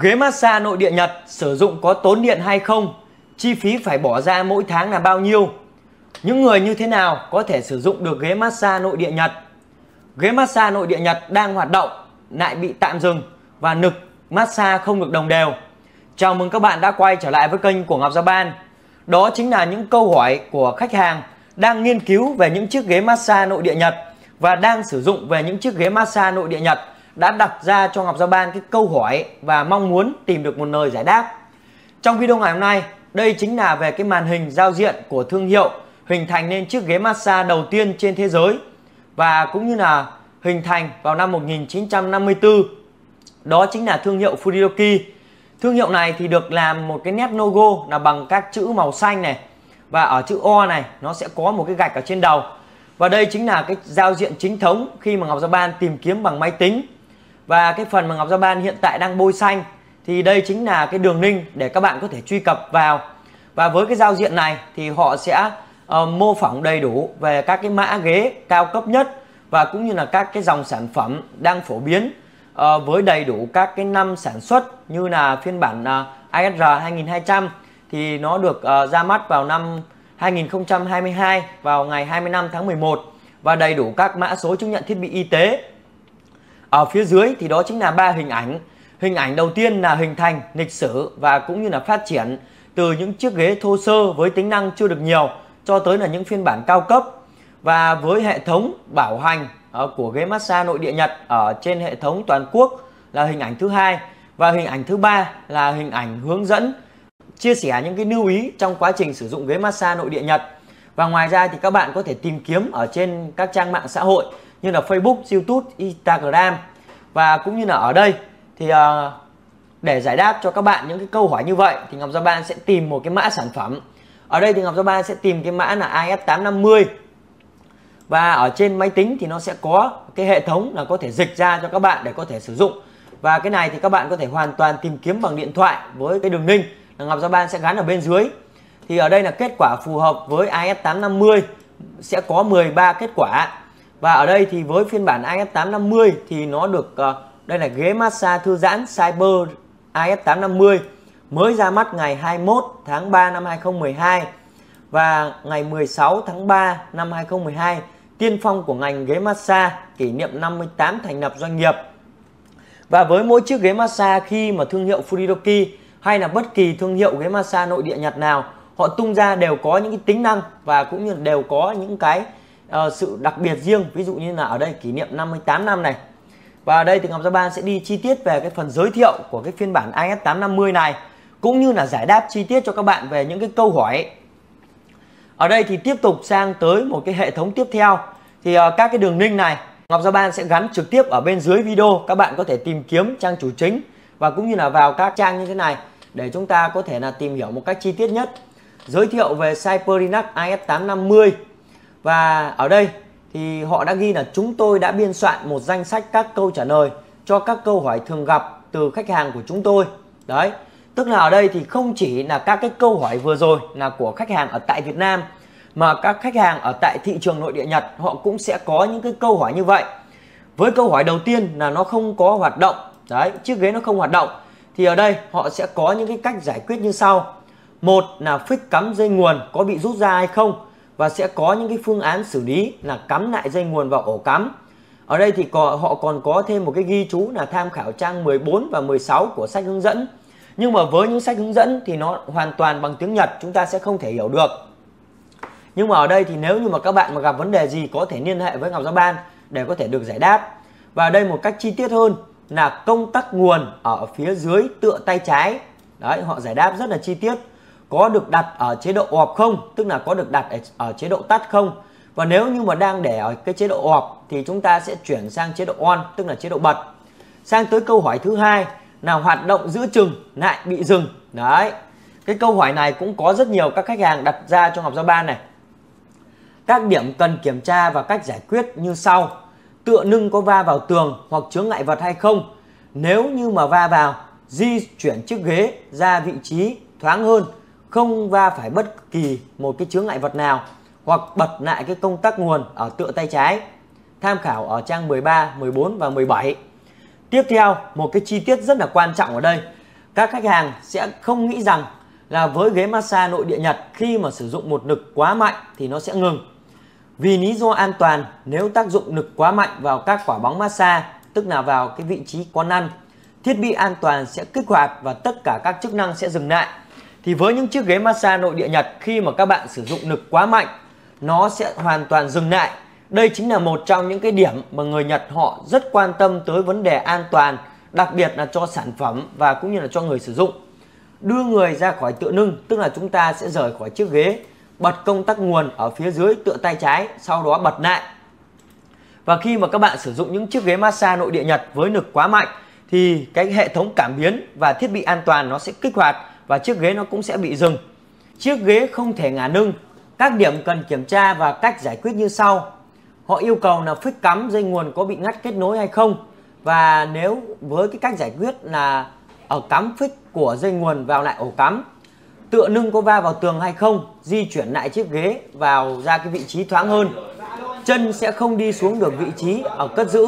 Ghế massage nội địa Nhật sử dụng có tốn điện hay không? Chi phí phải bỏ ra mỗi tháng là bao nhiêu? Những người như thế nào có thể sử dụng được ghế massage nội địa Nhật? Ghế massage nội địa Nhật đang hoạt động, lại bị tạm dừng và nực massage không được đồng đều. Chào mừng các bạn đã quay trở lại với kênh của Ngọc Gia Ban. Đó chính là những câu hỏi của khách hàng đang nghiên cứu về những chiếc ghế massage nội địa Nhật và đang sử dụng về những chiếc ghế massage nội địa Nhật đã đặt ra cho Ngọc Giao Ban cái câu hỏi và mong muốn tìm được một lời giải đáp. Trong video ngày hôm nay, đây chính là về cái màn hình giao diện của thương hiệu hình thành nên chiếc ghế massage đầu tiên trên thế giới và cũng như là hình thành vào năm 1954. Đó chính là thương hiệu Furidoki. Thương hiệu này thì được làm một cái nét logo là bằng các chữ màu xanh này và ở chữ O này nó sẽ có một cái gạch ở trên đầu. Và đây chính là cái giao diện chính thống khi mà Ngọc Gia Ban tìm kiếm bằng máy tính và cái phần mà Ngọc Gia Ban hiện tại đang bôi xanh thì đây chính là cái đường link để các bạn có thể truy cập vào. Và với cái giao diện này thì họ sẽ uh, mô phỏng đầy đủ về các cái mã ghế cao cấp nhất và cũng như là các cái dòng sản phẩm đang phổ biến uh, với đầy đủ các cái năm sản xuất như là phiên bản uh, ISR 2200 thì nó được uh, ra mắt vào năm 2022 vào ngày 25 tháng 11 và đầy đủ các mã số chứng nhận thiết bị y tế ở phía dưới thì đó chính là ba hình ảnh. Hình ảnh đầu tiên là hình thành, lịch sử và cũng như là phát triển từ những chiếc ghế thô sơ với tính năng chưa được nhiều cho tới là những phiên bản cao cấp. Và với hệ thống bảo hành ờ, của ghế massage nội địa Nhật ở trên hệ thống toàn quốc là hình ảnh thứ hai. Và hình ảnh thứ ba là hình ảnh hướng dẫn chia sẻ những cái lưu ý trong quá trình sử dụng ghế massage nội địa Nhật. Và ngoài ra thì các bạn có thể tìm kiếm ở trên các trang mạng xã hội như là Facebook, YouTube, Instagram. Và cũng như là ở đây thì uh, để giải đáp cho các bạn những cái câu hỏi như vậy thì Ngọc Gia Ban sẽ tìm một cái mã sản phẩm. Ở đây thì Ngọc Gia Ban sẽ tìm cái mã là IS850 và ở trên máy tính thì nó sẽ có cái hệ thống là có thể dịch ra cho các bạn để có thể sử dụng. Và cái này thì các bạn có thể hoàn toàn tìm kiếm bằng điện thoại với cái đường link là Ngọc Gia Ban sẽ gắn ở bên dưới. Thì ở đây là kết quả phù hợp với IS850 sẽ có 13 kết quả và ở đây thì với phiên bản IS850 thì nó được uh, đây là ghế massage thư giãn Cyber IS850 mới ra mắt ngày 21 tháng 3 năm 2012 và ngày 16 tháng 3 năm 2012 tiên phong của ngành ghế massage kỷ niệm 58 thành lập doanh nghiệp. Và với mỗi chiếc ghế massage khi mà thương hiệu Furidoki hay là bất kỳ thương hiệu ghế massage nội địa Nhật nào họ tung ra đều có những cái tính năng và cũng như đều có những cái uh, sự đặc biệt riêng ví dụ như là ở đây kỷ niệm 58 năm này. Và ở đây thì Ngọc Gia Ban sẽ đi chi tiết về cái phần giới thiệu của cái phiên bản IS850 này cũng như là giải đáp chi tiết cho các bạn về những cái câu hỏi. Ở đây thì tiếp tục sang tới một cái hệ thống tiếp theo. Thì uh, các cái đường link này Ngọc Gia Ban sẽ gắn trực tiếp ở bên dưới video các bạn có thể tìm kiếm trang chủ chính và cũng như là vào các trang như thế này để chúng ta có thể là tìm hiểu một cách chi tiết nhất. Giới thiệu về Cyberlinax IS850 và ở đây thì họ đã ghi là chúng tôi đã biên soạn một danh sách các câu trả lời cho các câu hỏi thường gặp từ khách hàng của chúng tôi. Đấy, tức là ở đây thì không chỉ là các cái câu hỏi vừa rồi là của khách hàng ở tại Việt Nam mà các khách hàng ở tại thị trường nội địa Nhật họ cũng sẽ có những cái câu hỏi như vậy. Với câu hỏi đầu tiên là nó không có hoạt động, đấy, chiếc ghế nó không hoạt động thì ở đây họ sẽ có những cái cách giải quyết như sau. Một là phích cắm dây nguồn có bị rút ra hay không và sẽ có những cái phương án xử lý là cắm lại dây nguồn vào ổ cắm. Ở đây thì có, họ còn có thêm một cái ghi chú là tham khảo trang 14 và 16 của sách hướng dẫn. Nhưng mà với những sách hướng dẫn thì nó hoàn toàn bằng tiếng Nhật chúng ta sẽ không thể hiểu được. Nhưng mà ở đây thì nếu như mà các bạn mà gặp vấn đề gì có thể liên hệ với Ngọc Giáo Ban để có thể được giải đáp. Và ở đây một cách chi tiết hơn là công tắc nguồn ở phía dưới tựa tay trái. Đấy, họ giải đáp rất là chi tiết có được đặt ở chế độ off không? Tức là có được đặt ở, chế độ tắt không? Và nếu như mà đang để ở cái chế độ off thì chúng ta sẽ chuyển sang chế độ on tức là chế độ bật. Sang tới câu hỏi thứ hai là hoạt động giữa chừng lại bị dừng. Đấy cái câu hỏi này cũng có rất nhiều các khách hàng đặt ra cho Ngọc Giao Ban này. Các điểm cần kiểm tra và cách giải quyết như sau. Tựa nâng có va vào tường hoặc chướng ngại vật hay không? Nếu như mà va vào di chuyển chiếc ghế ra vị trí thoáng hơn không va phải bất kỳ một cái chướng ngại vật nào hoặc bật lại cái công tắc nguồn ở tựa tay trái tham khảo ở trang 13, 14 và 17 tiếp theo một cái chi tiết rất là quan trọng ở đây các khách hàng sẽ không nghĩ rằng là với ghế massage nội địa Nhật khi mà sử dụng một lực quá mạnh thì nó sẽ ngừng. Vì lý do an toàn, nếu tác dụng lực quá mạnh vào các quả bóng massage, tức là vào cái vị trí quán ăn, thiết bị an toàn sẽ kích hoạt và tất cả các chức năng sẽ dừng lại. Thì với những chiếc ghế massage nội địa Nhật khi mà các bạn sử dụng lực quá mạnh, nó sẽ hoàn toàn dừng lại. Đây chính là một trong những cái điểm mà người Nhật họ rất quan tâm tới vấn đề an toàn, đặc biệt là cho sản phẩm và cũng như là cho người sử dụng. Đưa người ra khỏi tựa nâng, tức là chúng ta sẽ rời khỏi chiếc ghế bật công tắc nguồn ở phía dưới tựa tay trái sau đó bật lại và khi mà các bạn sử dụng những chiếc ghế massage nội địa Nhật với lực quá mạnh thì cái hệ thống cảm biến và thiết bị an toàn nó sẽ kích hoạt và chiếc ghế nó cũng sẽ bị dừng. Chiếc ghế không thể ngả nâng. Các điểm cần kiểm tra và cách giải quyết như sau. Họ yêu cầu là phích cắm dây nguồn có bị ngắt kết nối hay không. Và nếu với cái cách giải quyết là ở cắm phích của dây nguồn vào lại ổ cắm, tựa lưng có va vào tường hay không, di chuyển lại chiếc ghế vào ra cái vị trí thoáng hơn. Chân sẽ không đi xuống được vị trí ở cất giữ.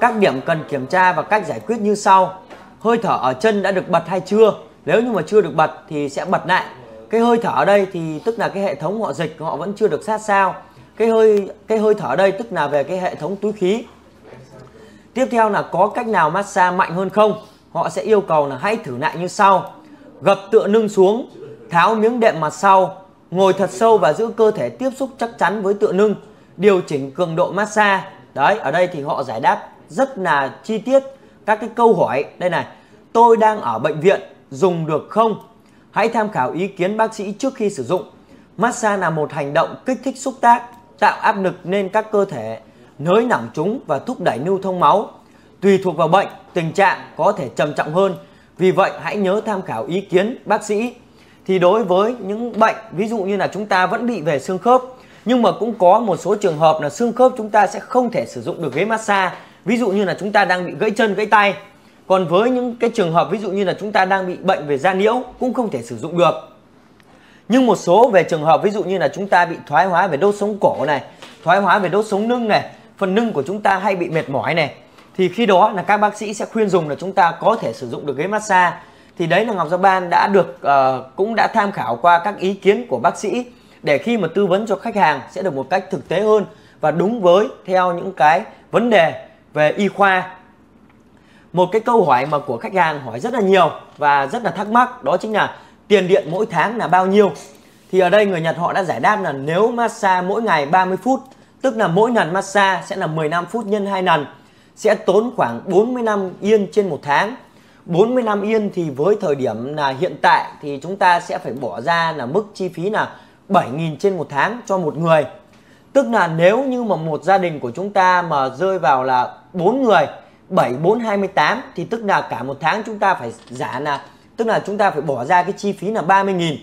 Các điểm cần kiểm tra và cách giải quyết như sau. Hơi thở ở chân đã được bật hay chưa? Nếu như mà chưa được bật thì sẽ bật lại. Cái hơi thở ở đây thì tức là cái hệ thống họ dịch họ vẫn chưa được sát sao. Cái hơi cái hơi thở ở đây tức là về cái hệ thống túi khí. Tiếp theo là có cách nào massage mạnh hơn không? Họ sẽ yêu cầu là hãy thử lại như sau. Gập tựa nâng xuống tháo miếng đệm mặt sau, ngồi thật sâu và giữ cơ thể tiếp xúc chắc chắn với tựa nâng điều chỉnh cường độ massage. Đấy, ở đây thì họ giải đáp rất là chi tiết các cái câu hỏi. Đây này, tôi đang ở bệnh viện, dùng được không? Hãy tham khảo ý kiến bác sĩ trước khi sử dụng. Massage là một hành động kích thích xúc tác, tạo áp lực lên các cơ thể, nới lỏng chúng và thúc đẩy lưu thông máu. Tùy thuộc vào bệnh, tình trạng có thể trầm trọng hơn. Vì vậy, hãy nhớ tham khảo ý kiến bác sĩ thì đối với những bệnh ví dụ như là chúng ta vẫn bị về xương khớp nhưng mà cũng có một số trường hợp là xương khớp chúng ta sẽ không thể sử dụng được ghế massage ví dụ như là chúng ta đang bị gãy chân gãy tay còn với những cái trường hợp ví dụ như là chúng ta đang bị bệnh về da liễu cũng không thể sử dụng được. Nhưng một số về trường hợp ví dụ như là chúng ta bị thoái hóa về đốt sống cổ này thoái hóa về đốt sống lưng này phần lưng của chúng ta hay bị mệt mỏi này thì khi đó là các bác sĩ sẽ khuyên dùng là chúng ta có thể sử dụng được ghế massage. Thì đấy là Ngọc Giao Ban đã được uh, cũng đã tham khảo qua các ý kiến của bác sĩ để khi mà tư vấn cho khách hàng sẽ được một cách thực tế hơn và đúng với theo những cái vấn đề về y khoa một cái câu hỏi mà của khách hàng hỏi rất là nhiều và rất là thắc mắc, đó chính là tiền điện mỗi tháng là bao nhiêu thì ở đây người Nhật họ đã giải đáp là nếu massage mỗi ngày 30 phút, tức là mỗi lần massage sẽ là 15 phút nhân hai lần, sẽ tốn khoảng 45 yên trên một tháng 45 yên thì với thời điểm là hiện tại thì chúng ta sẽ phải bỏ ra là mức chi phí là 7.000 trên một tháng cho một người. Tức là nếu như mà một gia đình của chúng ta mà rơi vào là 4 người 7428 thì tức là cả một tháng chúng ta phải giả là tức là chúng ta phải bỏ ra cái chi phí là 30.000.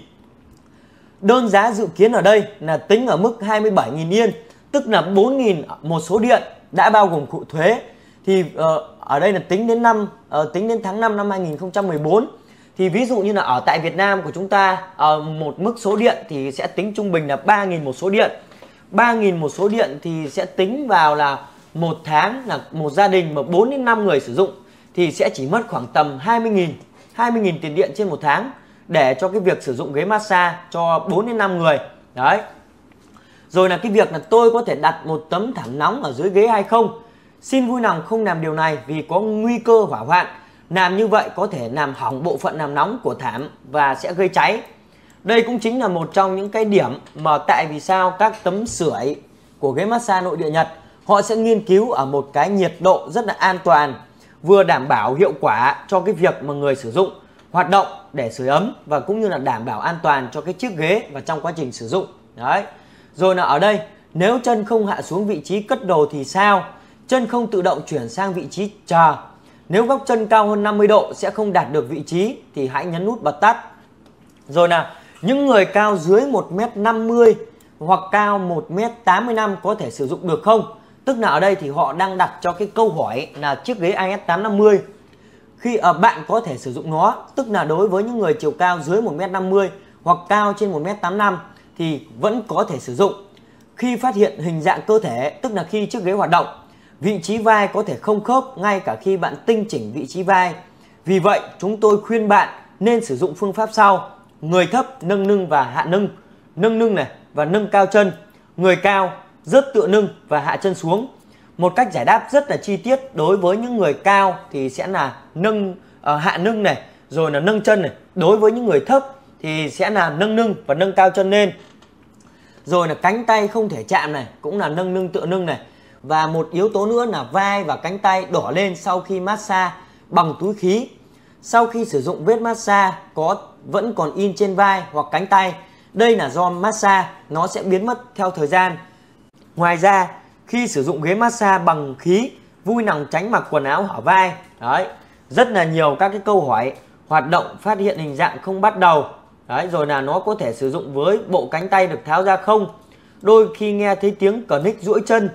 Đơn giá dự kiến ở đây là tính ở mức 27.000 yên, tức là 4.000 một số điện đã bao gồm cụ thuế. Thì uh, ở đây là tính đến năm uh, tính đến tháng 5 năm 2014 thì ví dụ như là ở tại Việt Nam của chúng ta uh, một mức số điện thì sẽ tính trung bình là 3.000 một số điện. 3.000 một số điện thì sẽ tính vào là một tháng là một gia đình mà 4 đến 5 người sử dụng thì sẽ chỉ mất khoảng tầm 20.000 20.000 tiền điện trên một tháng để cho cái việc sử dụng ghế massage cho 4 đến 5 người đấy rồi là cái việc là tôi có thể đặt một tấm thảm nóng ở dưới ghế hay không Xin vui lòng không làm điều này vì có nguy cơ hỏa hoạn. Làm như vậy có thể làm hỏng bộ phận làm nóng của thảm và sẽ gây cháy. Đây cũng chính là một trong những cái điểm mà tại vì sao các tấm sưởi của ghế massage nội địa Nhật họ sẽ nghiên cứu ở một cái nhiệt độ rất là an toàn, vừa đảm bảo hiệu quả cho cái việc mà người sử dụng, hoạt động để sưởi ấm và cũng như là đảm bảo an toàn cho cái chiếc ghế và trong quá trình sử dụng đấy rồi là ở đây, nếu chân không hạ xuống vị trí cất đồ thì sao chân không tự động chuyển sang vị trí chờ. Nếu góc chân cao hơn 50 độ sẽ không đạt được vị trí thì hãy nhấn nút bật tắt. Rồi là, những người cao dưới 1m50 hoặc cao 1m85 có thể sử dụng được không? Tức là ở đây thì họ đang đặt cho cái câu hỏi là chiếc ghế IS850 khi ở à, bạn có thể sử dụng nó, tức là đối với những người chiều cao dưới 1m50 hoặc cao trên 1m85 thì vẫn có thể sử dụng. Khi phát hiện hình dạng cơ thể, tức là khi chiếc ghế hoạt động Vị trí vai có thể không khớp ngay cả khi bạn tinh chỉnh vị trí vai. Vì vậy, chúng tôi khuyên bạn nên sử dụng phương pháp sau. Người thấp nâng nâng và hạ nâng, nâng nâng này và nâng cao chân. Người cao rớt tựa nâng và hạ chân xuống. Một cách giải đáp rất là chi tiết đối với những người cao thì sẽ là nâng uh, hạ nâng này, rồi là nâng chân này. Đối với những người thấp thì sẽ là nâng nâng và nâng cao chân lên. Rồi là cánh tay không thể chạm này, cũng là nâng nâng tựa nâng này. Và một yếu tố nữa là vai và cánh tay đỏ lên sau khi massage bằng túi khí. Sau khi sử dụng vết massage có vẫn còn in trên vai hoặc cánh tay. Đây là do massage nó sẽ biến mất theo thời gian. Ngoài ra, khi sử dụng ghế massage bằng khí, vui lòng tránh mặc quần áo hở vai. Đấy, rất là nhiều các cái câu hỏi hoạt động phát hiện hình dạng không bắt đầu. Đấy, rồi là nó có thể sử dụng với bộ cánh tay được tháo ra không. Đôi khi nghe thấy tiếng click duỗi chân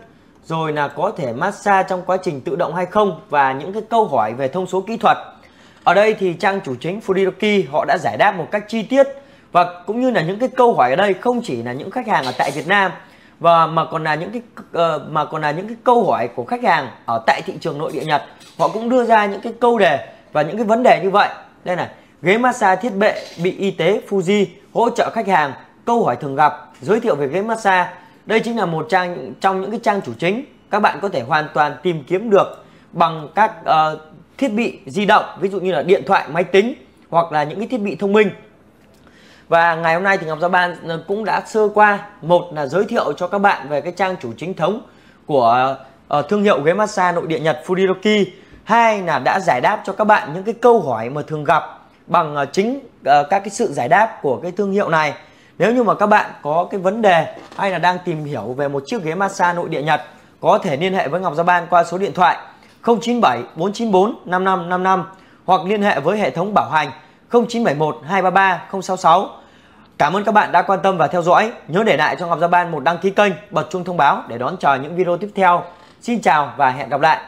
rồi là có thể massage trong quá trình tự động hay không và những cái câu hỏi về thông số kỹ thuật. Ở đây thì trang chủ chính Fudidoki họ đã giải đáp một cách chi tiết và cũng như là những cái câu hỏi ở đây không chỉ là những khách hàng ở tại Việt Nam và mà còn là những cái uh, mà còn là những cái câu hỏi của khách hàng ở tại thị trường nội địa Nhật. Họ cũng đưa ra những cái câu đề và những cái vấn đề như vậy. Đây này, ghế massage thiết bị bị y tế Fuji hỗ trợ khách hàng câu hỏi thường gặp giới thiệu về ghế massage đây chính là một trang trong những cái trang chủ chính các bạn có thể hoàn toàn tìm kiếm được bằng các uh, thiết bị di động ví dụ như là điện thoại máy tính hoặc là những cái thiết bị thông minh và ngày hôm nay thì Ngọc Giao Ban ờ, cũng đã sơ qua. Một là giới thiệu cho các bạn về cái trang chủ chính thống của uh, thương hiệu ghế massage nội địa Nhật Fudiroki. Hai là đã giải đáp cho các bạn những cái câu hỏi mà thường gặp bằng uh, chính uh, các cái sự giải đáp của cái thương hiệu này. Nếu như mà các bạn có cái vấn đề hay là đang tìm hiểu về một chiếc ghế massage nội địa Nhật có thể liên hệ với Ngọc Gia Ban qua số điện thoại 097 494 5555 hoặc liên hệ với hệ thống bảo hành 0971 233 066. Cảm ơn các bạn đã quan tâm và theo dõi. Nhớ để lại cho Ngọc Gia Ban một đăng ký kênh, bật chuông thông báo để đón chờ những video tiếp theo. Xin chào và hẹn gặp lại.